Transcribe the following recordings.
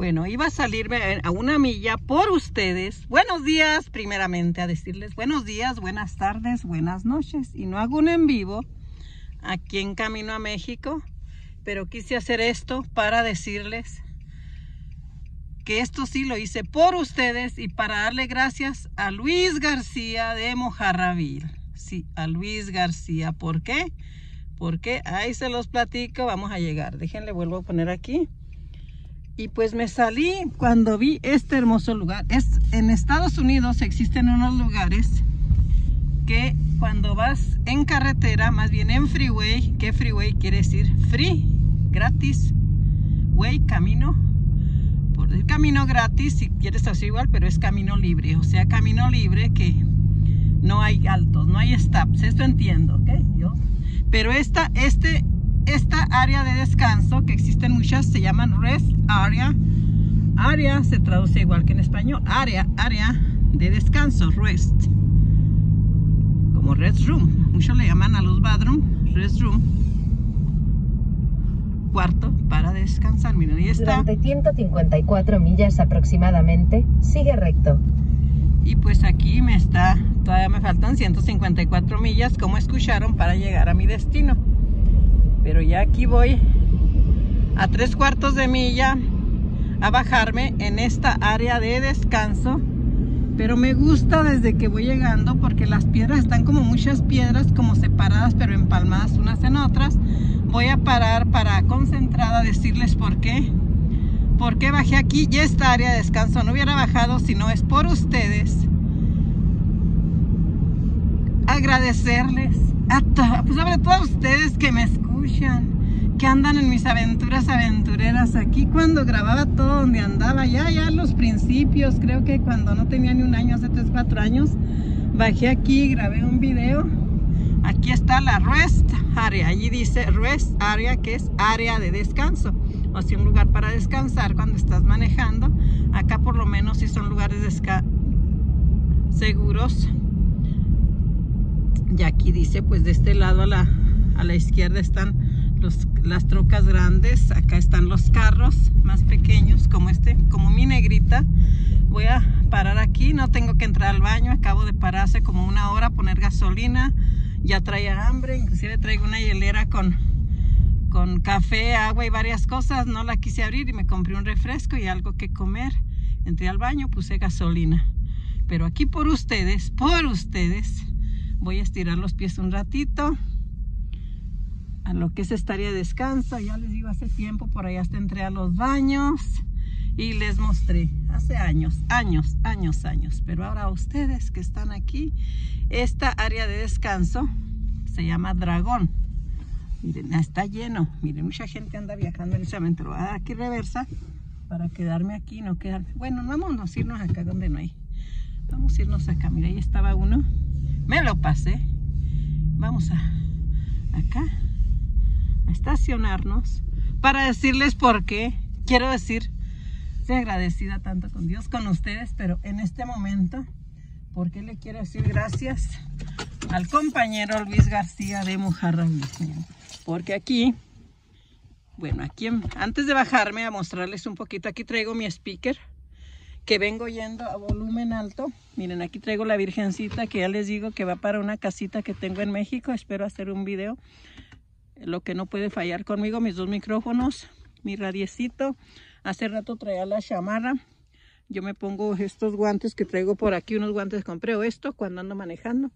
Bueno, iba a salirme a una milla por ustedes. Buenos días, primeramente, a decirles buenos días, buenas tardes, buenas noches. Y no hago un en vivo aquí en Camino a México, pero quise hacer esto para decirles que esto sí lo hice por ustedes y para darle gracias a Luis García de Mojarravil. Sí, a Luis García. ¿Por qué? Porque ahí se los platico, vamos a llegar. Déjenle, vuelvo a poner aquí. Y pues me salí cuando vi este hermoso lugar. Es, en Estados Unidos existen unos lugares que cuando vas en carretera, más bien en freeway, ¿qué freeway quiere decir? Free, gratis, way, camino. Por el camino gratis, si quieres hacer igual, pero es camino libre. O sea, camino libre que no hay altos, no hay stops. Esto entiendo, ¿ok? Yo. Pero esta, este esta área de descanso, que existen muchas, se llaman rest area. Área se traduce igual que en español. Área, área de descanso, rest. Como rest room. Muchos le llaman a los bathroom, rest room. Cuarto para descansar. Miren, ahí está. Durante 154 millas aproximadamente, sigue recto. Y pues aquí me está, todavía me faltan 154 millas, como escucharon, para llegar a mi destino pero ya aquí voy a tres cuartos de milla a bajarme en esta área de descanso. Pero me gusta desde que voy llegando porque las piedras están como muchas piedras como separadas pero empalmadas unas en otras. Voy a parar para concentrada decirles por qué. Por qué bajé aquí y esta área de descanso no hubiera bajado si no es por ustedes. Agradecerles a pues sobre todo a ustedes que me escuchan que andan en mis aventuras aventureras aquí cuando grababa todo donde andaba, ya, ya los principios, creo que cuando no tenía ni un año, hace 3, 4 años, bajé aquí, grabé un video, aquí está la rest area, allí dice rest area que es área de descanso, o sea un lugar para descansar cuando estás manejando, acá por lo menos si son lugares seguros, y aquí dice pues de este lado a la a la izquierda están las trocas grandes, acá están los carros más pequeños como este, como mi negrita. Voy a parar aquí, no tengo que entrar al baño, acabo de parar hace como una hora, poner gasolina, ya traía hambre, inclusive traigo una hielera con, con café, agua y varias cosas, no la quise abrir y me compré un refresco y algo que comer. Entré al baño, puse gasolina. Pero aquí por ustedes, por ustedes, voy a estirar los pies un ratito lo que es esta área de descanso. Ya les digo, hace tiempo por allá hasta entré a los baños y les mostré hace años, años, años, años. Pero ahora ustedes que están aquí, esta área de descanso se llama Dragón. Miren, está lleno. Miren, mucha gente anda viajando momento. Lo voy a dar aquí reversa para quedarme aquí, no quedan. Bueno, a irnos acá donde no hay. Vamos a irnos acá. Mira, ahí estaba uno. Me lo pasé. Vamos a acá estacionarnos para decirles por qué. Quiero decir, estoy agradecida tanto con Dios, con ustedes, pero en este momento, ¿por qué le quiero decir gracias al compañero Luis García de Mujarra Porque aquí, bueno, aquí antes de bajarme a mostrarles un poquito, aquí traigo mi speaker que vengo yendo a volumen alto. Miren, aquí traigo la virgencita que ya les digo que va para una casita que tengo en México. Espero hacer un video lo que no puede fallar conmigo, mis dos micrófonos, mi radiecito. Hace rato traía la chamarra. Yo me pongo estos guantes que traigo por aquí, unos guantes compré o esto cuando ando manejando.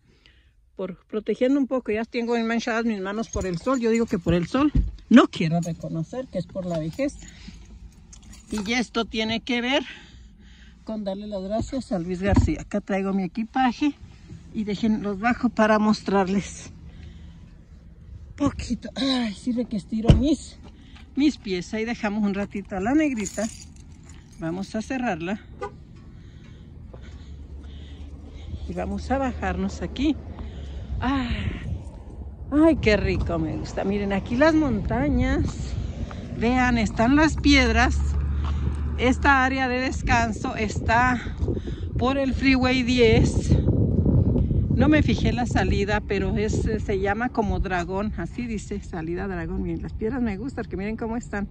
Por protegiendo un poco, ya tengo manchadas mis manos por el sol. Yo digo que por el sol. No quiero reconocer que es por la vejez. Y esto tiene que ver con darle las gracias a Luis García. Acá traigo mi equipaje y dejen los bajo para mostrarles poquito. Ay, sirve que estiro mis, mis pies. Ahí dejamos un ratito a la negrita. Vamos a cerrarla. Y vamos a bajarnos aquí. Ay, ay, qué rico me gusta. Miren, aquí las montañas. Vean, están las piedras. Esta área de descanso está por el Freeway 10 no me fijé la salida, pero es, se llama como dragón, así dice, salida dragón. Miren, las piedras me gustan, que miren cómo están.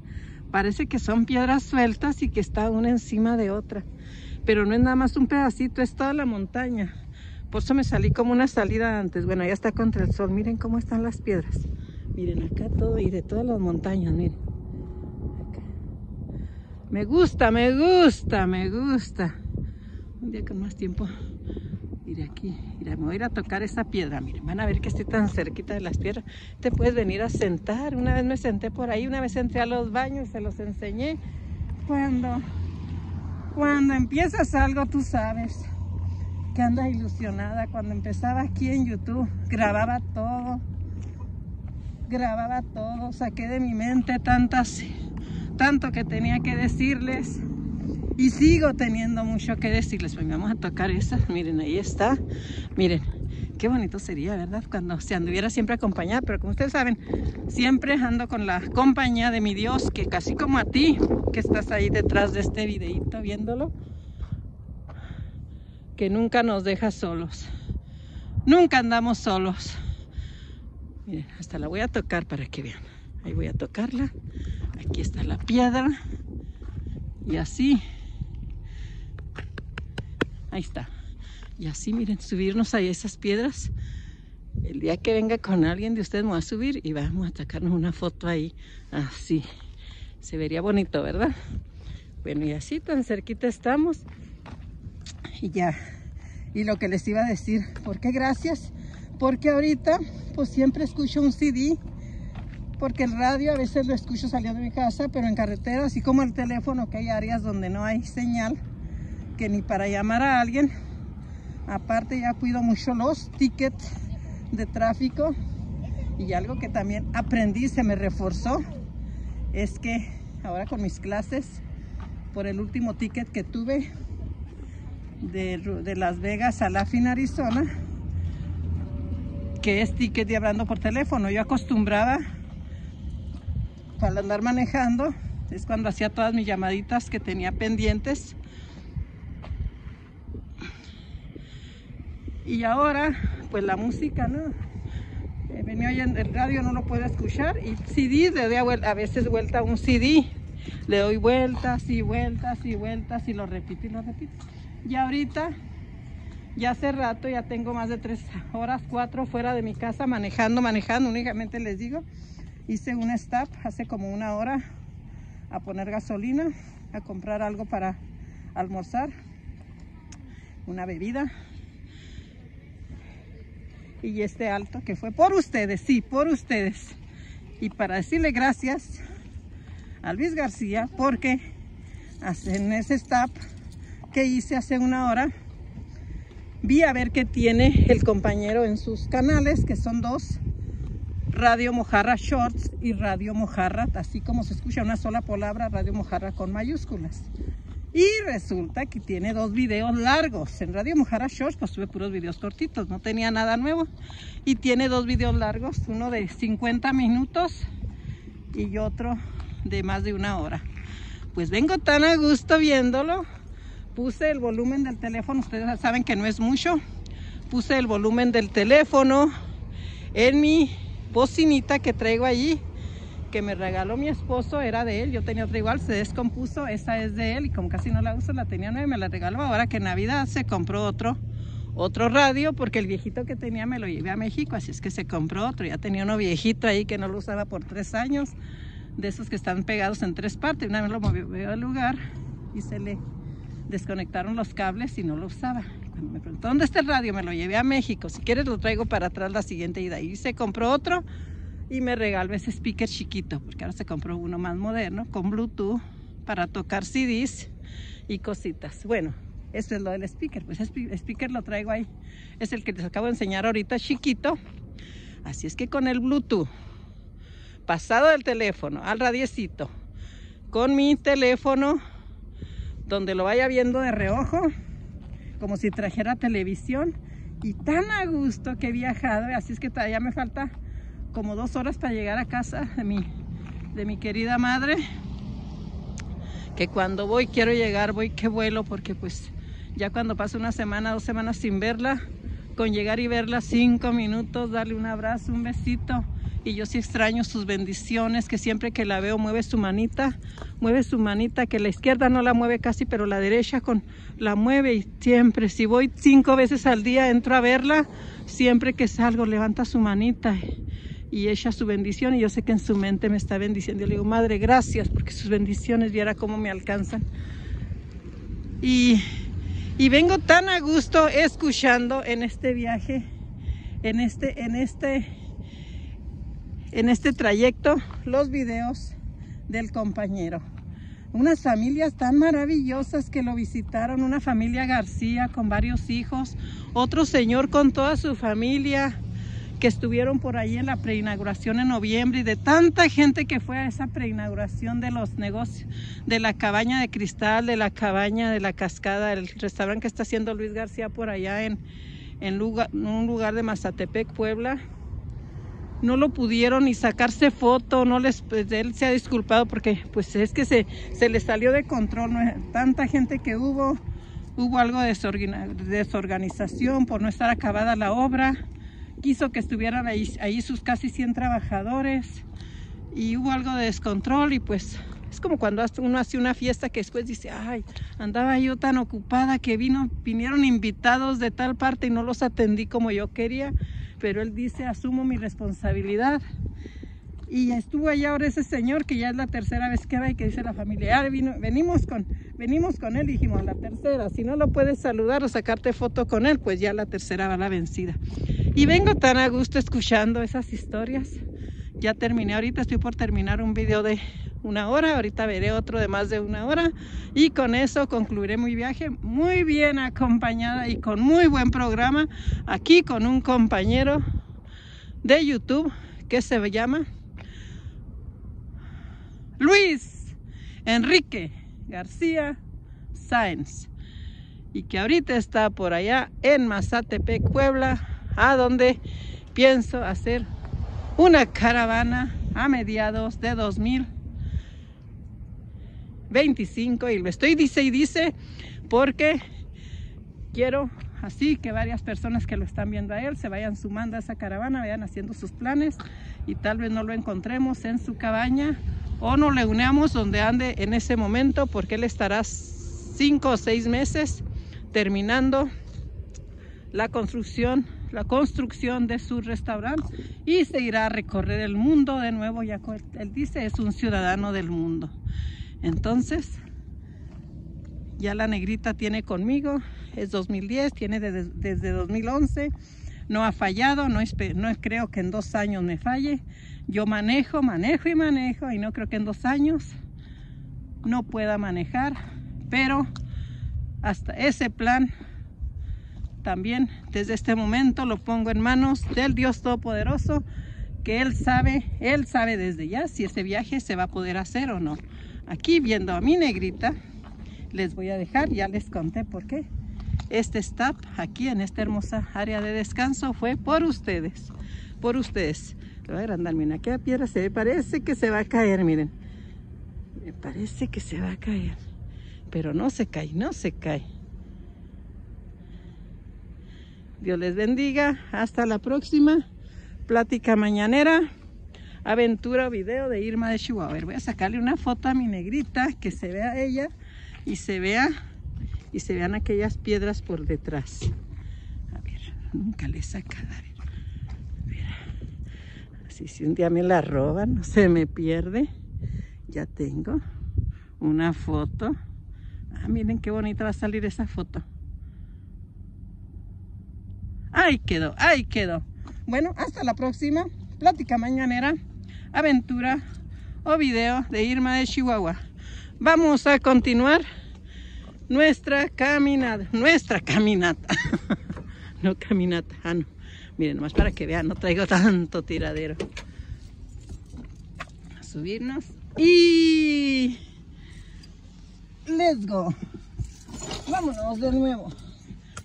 Parece que son piedras sueltas y que está una encima de otra. Pero no es nada más un pedacito, es toda la montaña. Por eso me salí como una salida antes. Bueno, ya está contra el sol. Miren cómo están las piedras. Miren acá todo y de todas las montañas, miren. Me gusta, me gusta, me gusta. Un día con más tiempo Mire aquí, mira, me voy a ir a tocar esa piedra. Miren, van a ver que estoy tan cerquita de las piedras. Te puedes venir a sentar. Una vez me senté por ahí, una vez entré a los baños, se los enseñé. Cuando, cuando empiezas algo, tú sabes que andas ilusionada. Cuando empezaba aquí en YouTube, grababa todo. Grababa todo, saqué de mi mente tantas, tanto que tenía que decirles y sigo teniendo mucho que decirles. Pues vamos a tocar esa. Miren, ahí está. Miren, qué bonito sería, ¿verdad? Cuando se anduviera siempre acompañada. Pero como ustedes saben, siempre ando con la compañía de mi Dios, que casi como a ti, que estás ahí detrás de este videito viéndolo, que nunca nos deja solos. Nunca andamos solos. Miren, hasta la voy a tocar para que vean. Ahí voy a tocarla. Aquí está la piedra. Y así Ahí está. Y así, miren, subirnos a esas piedras. El día que venga con alguien de ustedes me va a subir y vamos a sacarnos una foto ahí. Así. Se vería bonito, ¿verdad? Bueno, y así tan cerquita estamos. Y ya. Y lo que les iba a decir, ¿por qué gracias? Porque ahorita, pues siempre escucho un CD. Porque el radio a veces lo escucho saliendo de mi casa, pero en carretera, así como el teléfono, que hay áreas donde no hay señal que ni para llamar a alguien. Aparte ya cuido mucho los tickets de tráfico y algo que también aprendí, se me reforzó, es que ahora con mis clases, por el último ticket que tuve de, Las Vegas a La Fin, Arizona, que es ticket de hablando por teléfono. Yo acostumbraba para andar manejando, es cuando hacía todas mis llamaditas que tenía pendientes y ahora pues la música no eh, venía oyendo el radio no lo puedo escuchar. Y CD le doy a, veces vuelta a un CD le doy vueltas y vueltas y vueltas y lo repito y lo repito. Y ahorita ya hace rato ya tengo más de tres horas cuatro fuera de mi casa manejando manejando únicamente les digo. Hice un stop hace como una hora a poner gasolina a comprar algo para almorzar una bebida y este alto que fue por ustedes, sí, por ustedes. Y para decirle gracias a Luis García porque en ese stop que hice hace una hora vi a ver qué tiene el compañero en sus canales que son dos Radio Mojarra Shorts y Radio Mojarra, así como se escucha una sola palabra, Radio Mojarra con mayúsculas. Y resulta que tiene dos videos largos. En Radio Mojara Shorts pues tuve puros videos cortitos, no tenía nada nuevo. Y tiene dos videos largos, uno de 50 minutos y otro de más de una hora. Pues vengo tan a gusto viéndolo. Puse el volumen del teléfono, ustedes saben que no es mucho. Puse el volumen del teléfono en mi bocinita que traigo allí que me regaló mi esposo era de él, yo tenía otra igual, se descompuso, esa es de él y como casi no la uso, la tenía nueva y me la regaló. Ahora que Navidad se compró otro, otro radio porque el viejito que tenía me lo llevé a México, así es que se compró otro. Ya tenía uno viejito ahí que no lo usaba por tres años, de esos que están pegados en tres partes. Una vez lo movió al lugar y se le desconectaron los cables y no lo usaba. Me preguntó, ¿dónde está el radio? Me lo llevé a México. Si quieres lo traigo para atrás la siguiente ida. Y se compró otro y me regaló ese speaker chiquito, porque ahora se compró uno más moderno, con Bluetooth, para tocar CDs y cositas. Bueno, esto es lo del speaker, pues el speaker lo traigo ahí. Es el que les acabo de enseñar ahorita, chiquito. Así es que con el Bluetooth, pasado del teléfono al radiecito, con mi teléfono, donde lo vaya viendo de reojo, como si trajera televisión, y tan a gusto que he viajado, así es que todavía me falta como dos horas para llegar a casa de mi, de mi querida madre. Que cuando voy quiero llegar, voy que vuelo porque pues ya cuando paso una semana, dos semanas sin verla, con llegar y verla cinco minutos, darle un abrazo, un besito y yo sí extraño sus bendiciones, que siempre que la veo mueve su manita, mueve su manita, que la izquierda no la mueve casi, pero la derecha con la mueve y siempre, si voy cinco veces al día, entro a verla, siempre que salgo levanta su manita echa su bendición y yo sé que en su mente me está bendiciendo. Yo le digo, Madre, gracias porque sus bendiciones viera cómo me alcanzan. Y, y vengo tan a gusto escuchando en este viaje, en este, en este en este trayecto los videos del compañero. Unas familias tan maravillosas que lo visitaron, una familia García con varios hijos, otro señor con toda su familia que estuvieron por ahí en la preinauguración en noviembre y de tanta gente que fue a esa preinauguración de los negocios, de la cabaña de cristal, de la cabaña de la cascada, el restaurante que está haciendo Luis García por allá en, en un lugar de Mazatepec, Puebla no lo pudieron ni sacarse foto, no les, pues, él se ha disculpado porque pues es que se, se le salió de control, tanta gente que hubo, hubo algo de desorganización por no estar acabada la obra, quiso que estuvieran ahí, ahí sus casi 100 trabajadores y hubo algo de descontrol y pues es como cuando uno hace una fiesta que después dice, ay, andaba yo tan ocupada que vino, vinieron invitados de tal parte y no los atendí como yo quería pero él dice, asumo mi responsabilidad. Y estuvo allá ahora ese señor que ya es la tercera vez que va y que dice la familia, ah, venimos, con, venimos con él, dijimos, la tercera, si no lo puedes saludar o sacarte foto con él, pues ya la tercera va la vencida. Y vengo tan a gusto escuchando esas historias. Ya terminé ahorita, estoy por terminar un video de una hora, ahorita veré otro de más de una hora y con eso concluiré mi viaje muy bien acompañada y con muy buen programa aquí con un compañero de YouTube que se llama Luis Enrique García Sáenz y que ahorita está por allá en Mazatepec, Puebla, a donde pienso hacer una caravana a mediados de 2000 25 y lo estoy dice y dice porque quiero así que varias personas que lo están viendo a él se vayan sumando a esa caravana, vayan haciendo sus planes y tal vez no lo encontremos en su cabaña o no le unamos donde ande en ese momento porque él estará cinco o seis meses terminando la construcción la construcción de su restaurante y se irá a recorrer el mundo de nuevo ya él dice es un ciudadano del mundo entonces, ya la negrita tiene conmigo, es 2010, tiene desde, 2011, no ha fallado, no, no creo que en dos años me falle. Yo manejo, manejo y manejo y no creo que en dos años no pueda manejar, pero hasta ese plan también desde este momento lo pongo en manos del Dios Todopoderoso, que Él sabe, Él sabe desde ya si ese viaje se va a poder hacer o no aquí viendo a mi negrita, les voy a dejar, ya les conté por qué. Este stop aquí en esta hermosa área de descanso fue por ustedes, por ustedes. Voy a agrandar, miren, aquí a piedra se parece que se va a caer, miren. Me parece que se va a caer, pero no se cae, no se cae. Dios les bendiga, hasta la próxima plática mañanera aventura video de Irma de Chihuahua. A ver, voy a sacarle una foto a mi negrita que se vea ella y se vea y se vean aquellas piedras por detrás. A ver, nunca le he sacado. A ver, a ver. Así si un día me la roban, no se me pierde. Ya tengo una foto. Ah, miren qué bonita va a salir esa foto. Ahí quedó, ahí quedó. Bueno, hasta la próxima. Plática mañanera aventura o video de Irma de Chihuahua. Vamos a continuar nuestra caminata, nuestra caminata, no caminata, ah no, miren, nomás para que vean, no traigo tanto tiradero. A subirnos y let's go. Vámonos de nuevo.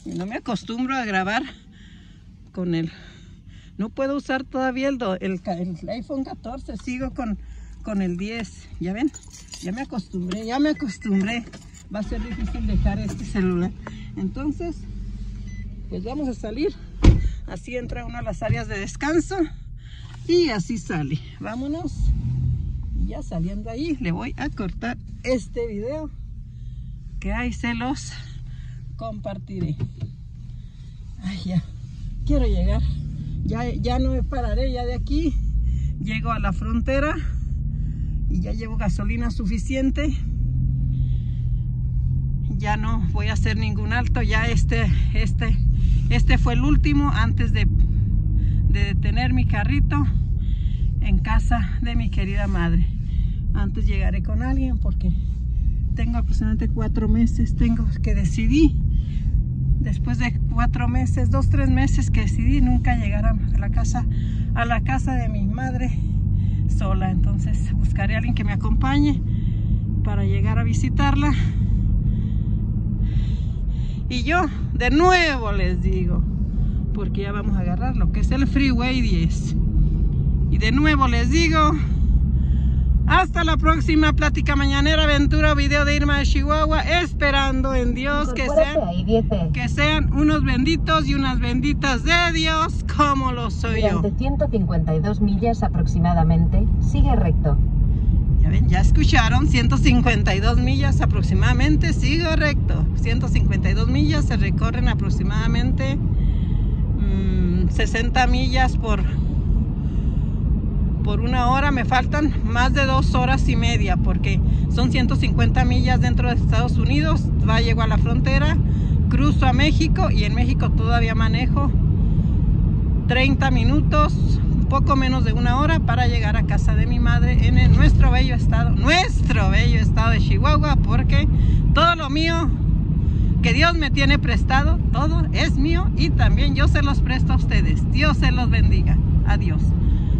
No me acostumbro a grabar con el no puedo usar todavía el, el, iPhone 14, sigo con, con el 10. ¿Ya ven? Ya me acostumbré, ya me acostumbré. Va a ser difícil dejar este celular. Entonces, pues vamos a salir. Así entra uno a las áreas de descanso. Y así sale. Vámonos. Ya saliendo ahí, le voy a cortar este video que ahí se los compartiré. Ay, ya. Quiero llegar. Ya, ya no me pararé ya de aquí. Llego a la frontera y ya llevo gasolina suficiente. Ya no voy a hacer ningún alto. Ya este, este, este fue el último antes de, de detener mi carrito en casa de mi querida madre. Antes llegaré con alguien porque tengo aproximadamente cuatro meses. Tengo que decidir después de cuatro meses, dos, tres meses que decidí nunca llegar a la casa, a la casa de mi madre sola. Entonces buscaré a alguien que me acompañe para llegar a visitarla. Y yo de nuevo les digo, porque ya vamos a agarrar lo que es el Freeway 10. Y de nuevo les digo, hasta la próxima plática mañanera, aventura, video de Irma de Chihuahua, esperando en Dios que sean, que sean unos benditos y unas benditas de Dios como lo soy Durante 152 millas aproximadamente, sigue recto. Ya ven, ya escucharon, 152 millas aproximadamente, sigue recto. 152 millas se recorren aproximadamente 60 mm, millas por por una hora, me faltan más de dos horas y media porque son 150 millas dentro de Estados Unidos, va llego a la frontera, cruzo a México y en México todavía manejo 30 minutos, poco menos de una hora para llegar a casa de mi madre en nuestro bello estado, nuestro bello estado de Chihuahua porque todo lo mío que Dios me tiene prestado, todo es mío y también yo se los presto a ustedes. Dios se los bendiga. Adiós.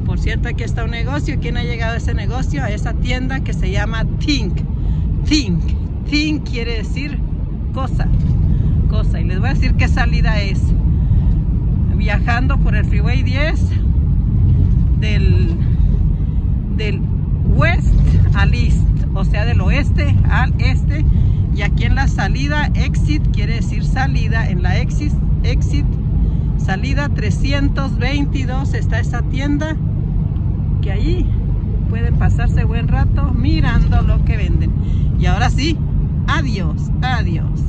Por cierto, aquí está un negocio. ¿Quién ha llegado a ese negocio? A esa tienda que se llama Think. Think. Think quiere decir cosa. Cosa. Y les voy a decir qué salida es. Viajando por el Freeway 10 del, del west al east. O sea, del oeste al este. Y aquí en la salida, exit quiere decir salida. En la exit, exit salida 322 está esa tienda que ahí pueden pasarse buen rato mirando lo que venden. Y ahora sí, adiós, adiós.